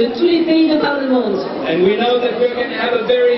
de tous les pays de par le monde. And we know that we're going to have a very, very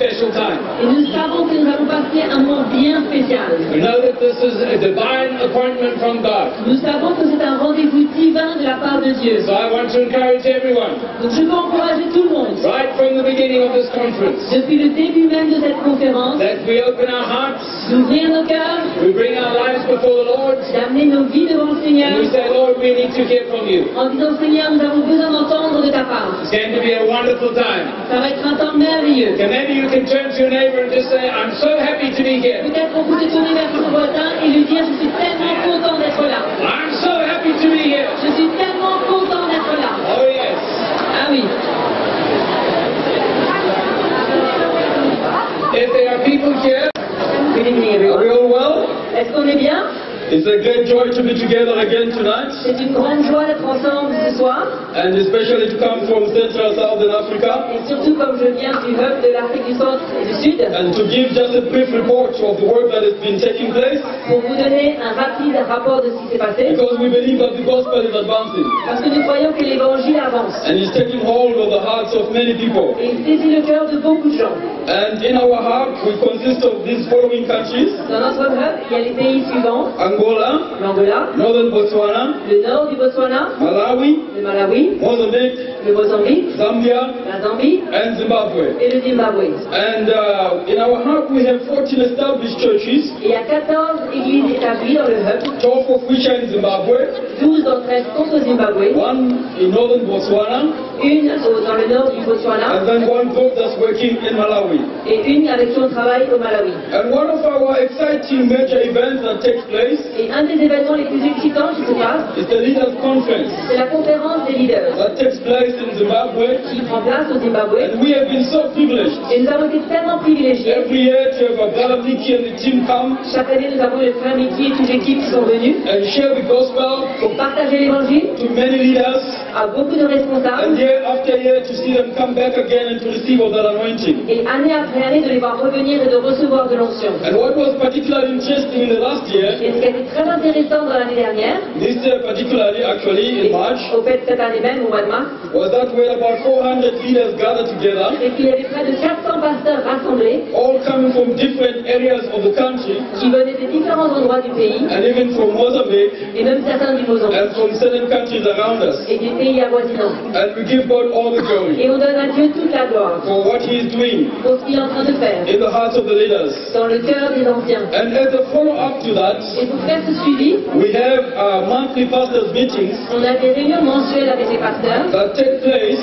special time. Et nous savons que nous allons passer un moment bien spécial. We know that this is a divine appointment from God. Nous savons que c'est un rendez-vous divin de la part de Dieu. So I want to encourage everyone, Donc je veux encourager tout le monde, right from the beginning of this conference, depuis le début même de cette conférence, that we open our hearts, d'ouvrir nos cœurs, we bring our lives before the Lord, d'amener nos vies devant le Seigneur, and we say, Lord, we need to hear from you. en disant Seigneur, nous avons besoin d'entendre de ta part. It's going to be a wonderful time. Ça va être un temps merveilleux. Okay, maybe you can turn to your neighbor and just say, I'm so happy to be here. Peut-être qu'on peut tourner vers son voisin et lui dire Je suis tellement content d'être là. I'm so happy to be here. Je suis tellement content d'être là. Oh, yes. Ah oui. If there are people here, Good evening, Are everyone. we all well? Est-ce qu'on est bien It's a great joy to be together again tonight, C'est une grande joie d'être ensemble ce soir. and especially to come from Central Southern Africa. Et surtout comme je viens du hub de l'Afrique du Centre. et Sud, and to give just a brief report of the work that has been taking place. Pour vous donner un rapide rapport de ce qui s'est passé. because we believe that the gospel is advancing. Parce que nous croyons que l'évangile avance. and is taking hold of the hearts of many people. Et il saisit le cœur de beaucoup de gens. And in our heart, we consist of these following countries. Dans notre hub, il y a les pays suivants. Angola, l'Angola, Northern Botswana, le nord du Botswana, Malawi, le Malawi, Mozambique, le Mozambique, Zambia, la Zambie and Zimbabwe. et le Zimbabwe. And uh, in our heart, we have 14 established churches, Et il y a 14 églises établies dans le hub, 12 of which are in Zimbabwe, 12 d'entre elles sont au Zimbabwe, one in northern Botswana, une au- dans le nord du Botswana and then one group that's working in Malawi. et une avec qui on travaille au Malawi. And one of our exciting major events that takes place Et un des événements les plus excitants qui se passe, is the Leaders Conference c'est la conférence des leaders that takes place in Zimbabwe. qui prend place au Zimbabwe. And we have been so privileged. Et nous avons été tellement privilégiés. Every year to have a brother Mickey and the team come Chaque année, nous avons le frère Mickey et toute l'équipe qui sont venus and share the gospel pour partager l'évangile to many leaders. à beaucoup de responsables. Year after year to see them come back again and to receive of that anointing. Et année après année, de les voir revenir et de recevoir de l'onction. And what was particularly interesting in the last year, Et ce qui a été très intéressant dans l'année dernière, this year particularly actually in March, au fait cette année même, au mois de mars, was that we had about 400 leaders gathered together, c'est qu'il y avait près de 400 pasteurs rassemblés all coming from different areas of the country, qui venaient des différents endroits du pays and even from Mozambique, et même certains du Mozambique and from certain countries around us. et des pays avoisinants. And we give God all the glory Et on donne à Dieu toute la gloire for what He is doing pour ce qu'il est en train de faire in the hearts of the leaders. dans le cœur des anciens. And as a follow-up to that, Et pour faire ce suivi, we have uh, monthly pastors' meetings on a des réunions mensuelles avec les pasteurs that take place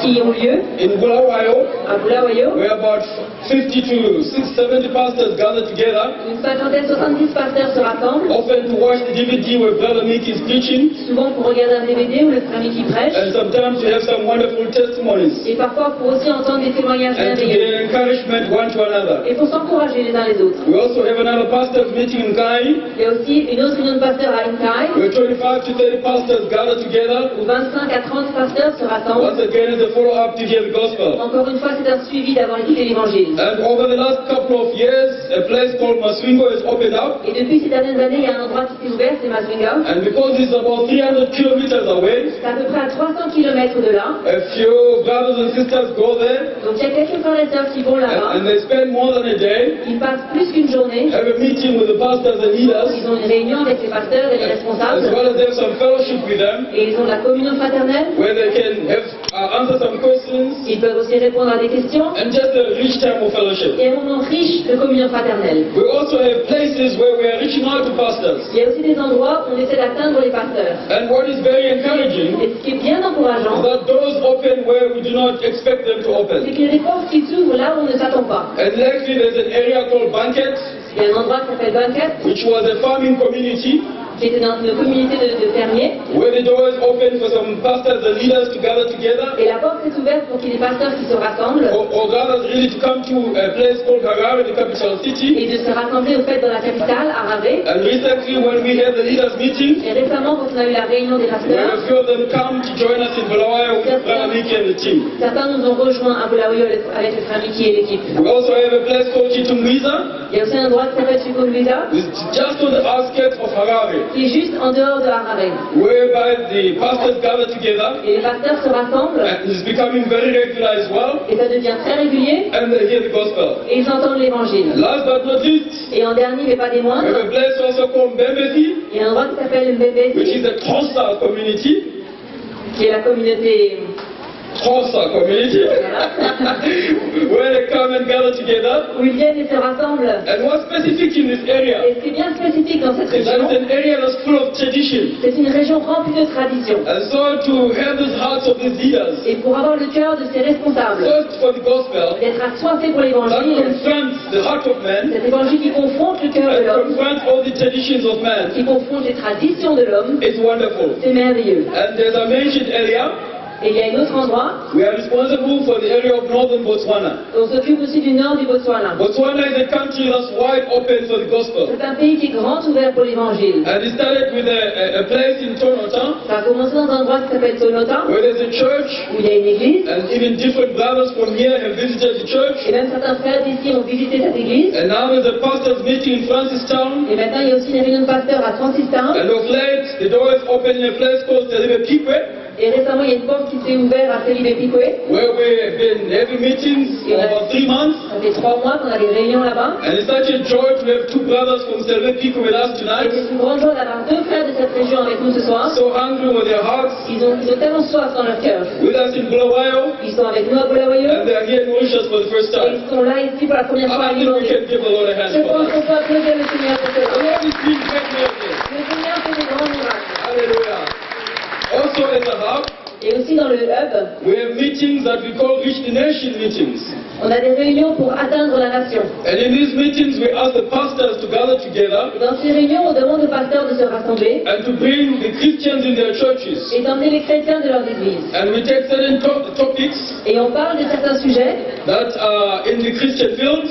qui ont lieu in Bulawayo, à Bulawayo. where about 50 to 6, 70 pastors gather together, Une cinquantaine, 70 pasteurs se rassemblent, often to watch the DVD where Brother Mick is preaching, souvent pour regarder un DVD où le frère Mickey prêche, and sometimes to have some wonderful testimonies, et parfois pour aussi entendre des témoignages and to get encouragement one to another. et pour s'encourager les uns les autres. We also have another pastors' meeting in Kai, Il y a aussi une autre réunion de pasteurs à Inkai, where 25 to 30 pastors gather together, où 25 à 30 pasteurs se rassemblent. once again as a follow-up to hear the gospel. Encore une fois, c'est un suivi d'avoir écouté l'évangile. And over the last couple of years, a place called Maswingo has opened up, Et depuis ces dernières années, il y a un endroit qui s'est ouvert, c'est Maswinga. and because it's about 300 kilometers away, C'est à peu près à 300 km de là. a few brothers and sisters go there, Donc il y a quelques frères et sœurs qui vont là-bas. and they spend more than a day, Ils passent plus qu'une journée. have a meeting with the pastors and leaders, Ils ont une réunion avec les pasteurs et les as responsables. well as have some fellowship with them, Et ils ont de la communion fraternelle. where they can have, uh, answer some questions, Ils peuvent aussi répondre à des questions. and just a rich time of fellowship. Et un moment riche de communion fraternelle. We also have places where we are reaching out to pastors. Il y a aussi des endroits où on essaie d'atteindre les pasteurs. And what is very encouraging Et ce qui est bien encourageant, that doors open where we do not expect them to c'est open. qu'il y a des portes qui s'ouvrent là où on ne s'attend pas. And likely there's an area called Banket, Il y a un endroit qui s'appelle Banquet, which was a farming community, qui était dans une communauté de, de fermiers. where the doors open for some pastors and leaders to gather together, Et la porte s'est ouverte pour qu'il y ait des pasteurs qui se rassemblent or, or rather really to come to a place called Harare, the capital city. et de se rassembler au fait dans la capitale, Harare. And recently when we had the leaders meeting, Et récemment, quand on a eu la réunion des pasteurs, a few of them come to join us in Bulawayo with Brother Miki and the team. certains nous ont rejoints à Bulawayo avec le frère Mickey et l'équipe. We also have a place called Chitumwiza, Il y a aussi un endroit qui s'appelle Chikunguiza, it's just on the outskirts of Harare, qui est juste en dehors de Harare, whereby the pastors gather together, et les pasteurs se rassemblent, and it's becoming very regular as well, et ça devient très régulier, and they hear the gospel. et ils entendent l'évangile. Last but not least, Et en dernier, mais pas des we have moindres, a place also called Mbembeti, il y a un endroit qui s'appelle which is a community. qui est la communauté Xhosa community, where they come and gather together. où ils viennent et se rassemblent. And what's specific in this area Et ce qui est bien spécifique dans cette is that région, it's an area that's full of tradition. c'est une région remplie de traditions. And so to have the hearts of these leaders, Et pour avoir le cœur de ses responsables, first for the gospel, d'être assoiffés pour l'évangile, the heart of man, cet évangile qui confronte le cœur de l'homme, confronts all the traditions of man, qui confronte les traditions de l'homme, is wonderful. c'est merveilleux. And there's a mentioned area, Et il y a un autre endroit, we are responsible for the area of northern Botswana. on s'occupe aussi du nord du Botswana. Botswana is a country that's wide open for the gospel. C'est un pays qui est grand ouvert pour l'évangile. And it started with a, a, a place in Toronto Ça a commencé dans un endroit qui s'appelle Tonota, where there's a church, où il y a une église, and even different brothers from here have visited the church. et même certains frères d'ici ont visité cette église. And now there's a pastor's meeting in Francistown. Et maintenant, il y a aussi une réunion de pasteurs à Francistown. And of late, the door is open in a place called Et récemment, il y a une porte qui s'est ouverte à Picoé. where we have been having meetings for about three months. Ça fait trois mois qu'on a des réunions là-bas. And it's such a joy to have two brothers from with us Et tonight. c'est une grande joie d'avoir deux frères de cette région avec nous ce soir. So hungry with their hearts. Ils ont, ils ont tellement soif dans leur cœur. With us in Bulawayo. Ils sont avec nous à Bulawayo. And they are here in Mauritius for the first Et time. ils sont là ici pour la première fois à I think we Libanon. can give a lot of hands Je for pense that. qu'on peut applaudir le Seigneur pour The cela. Lord is doing great miracles. Le Seigneur fait des grands miracles. Hallelujah. Also as a hub, Et aussi dans le hub, we have meetings that we call Reach the Nation meetings. on a des réunions pour atteindre la nation. And in these meetings, we ask the pastors to gather together Et dans ces réunions, on demande aux pasteurs de se rassembler and to bring the Christians in their churches. et d'emmener les chrétiens de leurs églises. And we take certain to- topics Et on parle de certains sujets that are in the Christian field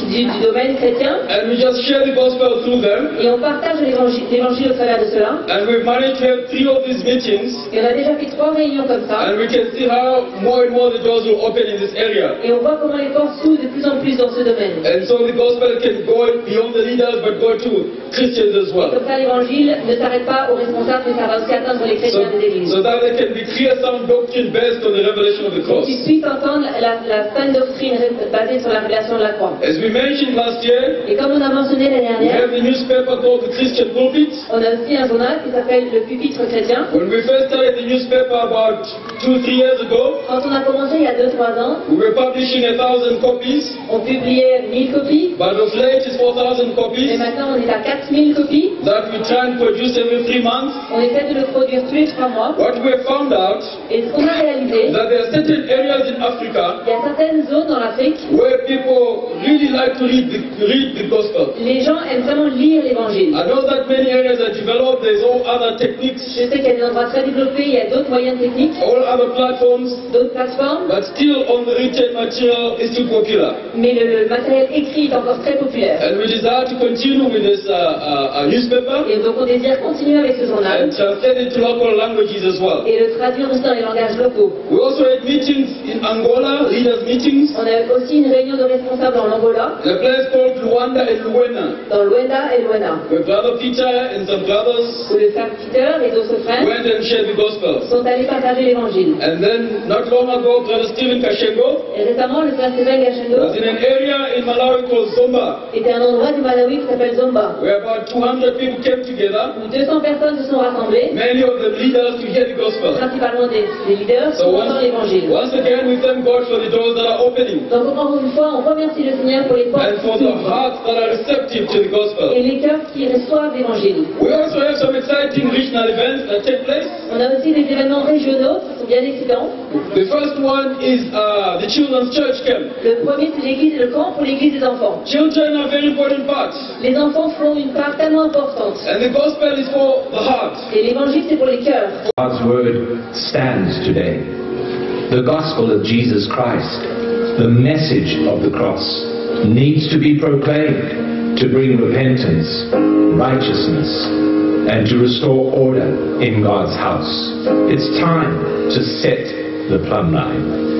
du, du domaine chrétien and we just share the gospel through them. et on partage l'évangile au travers de cela. And we've managed to have three of these meetings Et on a déjà fait trois réunions comme ça. and we can see how more and more the doors will open in this area. Et on voit comment les portes s'ouvrent de plus en plus dans ce domaine. And so the gospel can go beyond the leaders but go to Christians as well. Comme ça, l'évangile ne s'arrête pas aux responsables, mais ça va aussi atteindre les So, chrétiens des églises. so that there can be clear sound doctrine based on the revelation of the cross. Qu'ils puissent entendre la, la sainte doctrine basée sur la révélation de la croix. As we mentioned last year, Et comme on a mentionné l'année we dernière, have the newspaper called the Christian Pulpit. on a aussi un journal qui s'appelle Le Pupitre chrétien. When we first started the newspaper about two, three years ago, Quand on a commencé il y a 2-3 ans, we were publishing a thousand copies, on publiait 1000 copies. but of late it's 4,000 Et copies maintenant, on est à 4000 copies. that we try and produce every three months. On essaie de le produire tous les 3 mois. What we have found out Et ce qu'on a réalisé, is that there are certain areas in Africa il y a certaines zones dans l'Afrique, where people really like to read the, read the gospel. les gens aiment vraiment lire l'évangile. I know that many areas are developed, there's all other techniques, Je sais qu'il y a des endroits très développés, il y a d'autres moyens techniques, all other platforms, d'autres plateformes, but still on the written material is too popular. mais le, matériel écrit est encore très populaire. And we desire to continue with this uh, uh, uh, newspaper Et donc on désire continuer avec ce journal and translate it to local languages as well. et le traduire aussi dans les langages locaux. We also had meetings in Angola, leaders meetings, On a aussi une réunion de responsables en Angola, in a place called Luanda and Luena, dans Luenda et Luena, where Brother Peter and some brothers où le frère Peter et d'autres frères went and shared the gospel. sont allés partager l'évangile. And then, not long ago, Brother Stephen Kashengo Et récemment, le frère Stéphane Gachendo was in an area in Malawi called Zomba, était un endroit du Malawi qui s'appelle Zomba, where about 200 people came together, où 200 personnes se sont rassemblées, many of them leaders to hear the gospel. principalement des, des leaders, So pour entendre l'évangile. once again, we thank God for the doors that are opening Donc encore une fois, on remercie le Seigneur pour les portes and for qui the s'ouvrent hearts that are receptive to the et gospel. les cœurs qui reçoivent l'évangile. We also have some exciting regional events that take place. On a aussi des événements régionaux qui sont bien excitants. The first one is uh, the Children's Church Camp. Le premier, c'est l'église, le camp pour l'église des enfants. Children are very important part, Les enfants font une part tellement importante. and the gospel is for the heart. Et l'évangile, c'est pour les cœurs. God's word stands today. The gospel of Jesus Christ, the message of the cross, needs to be proclaimed to bring repentance, righteousness, and to restore order in God's house. It's time to set the plumb line.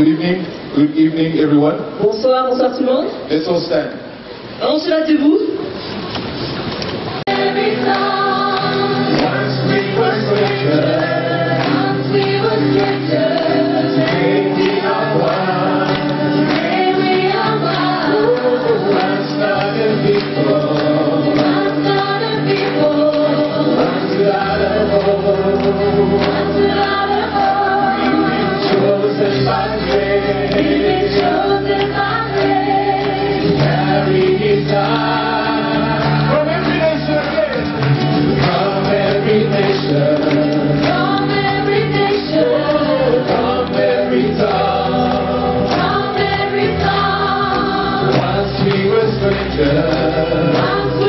Good evening. Good evening, everyone. Bonsoir, bonsoir tout le monde. Let's all stand. On se lève debout. girl.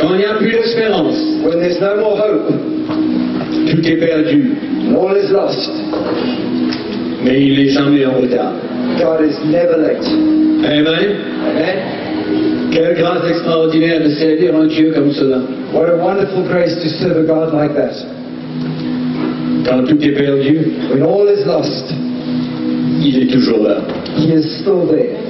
Quand il n'y a plus d'espérance, when there's no more hope, tout est perdu. All is lost. Mais il n'est jamais en retard. God is never late. Amen. Amen. Quelle grâce extraordinaire de servir un Dieu comme cela. What a wonderful grace to serve a God like that. Quand tout est perdu, when all is lost, il est toujours là. He is still there.